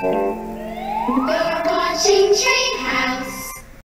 Bird watching train